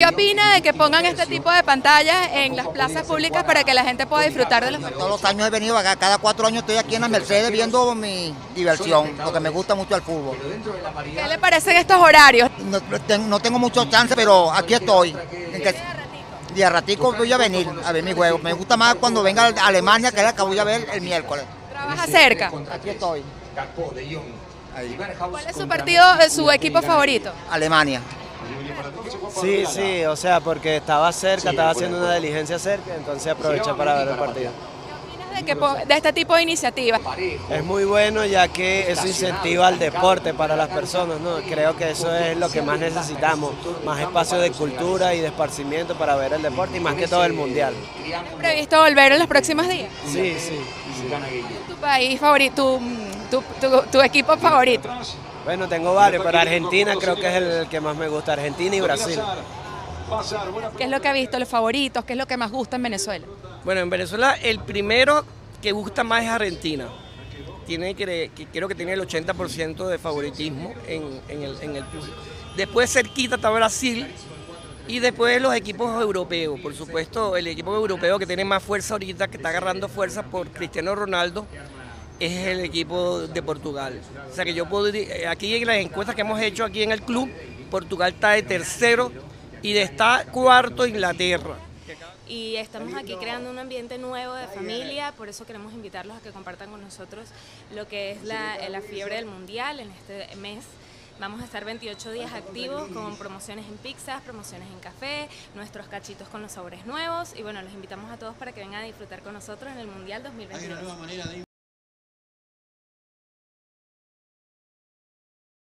¿Qué opina de que pongan este tipo de pantallas en las plazas públicas para que la gente pueda disfrutar de los? Todos los años he venido acá, cada cuatro años estoy aquí en la Mercedes viendo mi diversión, porque me gusta mucho el fútbol. ¿Qué le parecen estos horarios? No, ten- no tengo mucho chance, pero aquí estoy. Que, día ratico voy a venir a ver mi juego. Me gusta más cuando venga a Alemania, que es la que voy a ver el miércoles. ¿Trabaja cerca? Aquí estoy. Ahí. ¿Cuál es su partido, eh, su equipo favorito? Alemania. Sí, sí, o sea, porque estaba cerca, estaba haciendo una diligencia cerca, entonces aproveché para ver el partido. ¿Qué opinas de, que po- de este tipo de iniciativas? Es muy bueno ya que eso incentiva al deporte para las personas, ¿no? Creo que eso es lo que más necesitamos, más espacio de cultura y de esparcimiento para ver el deporte y más que todo el mundial. ¿Tienes previsto volver en los próximos días? Sí, sí. ¿Tu país favorito, tu, tu- tu- tu equipo favorito? Bueno, tengo varios, pero Argentina creo que es el que más me gusta, Argentina y Brasil. ¿Qué es lo que ha visto, los favoritos? ¿Qué es lo que más gusta en Venezuela? Bueno, en Venezuela el primero que gusta más es Argentina. Tiene que, que- creo que tiene el 80% de favoritismo en, en el, en el público. Después cerquita está Brasil y después los equipos europeos. Por supuesto, el equipo europeo que tiene más fuerza ahorita, que está agarrando fuerza por Cristiano Ronaldo, es el equipo de Portugal. O sea que yo podría, aquí en las encuestas que hemos hecho aquí en el club, Portugal está de tercero y de está cuarto Inglaterra. y estamos aquí creando un ambiente nuevo de familia, por eso queremos invitarlos a que compartan con nosotros lo que es la, la fiebre del mundial en este mes. Vamos a estar 28 días activos con promociones en pizzas, promociones en café, nuestros cachitos con los sabores nuevos y bueno, los invitamos a todos para que vengan a disfrutar con nosotros en el Mundial 2022.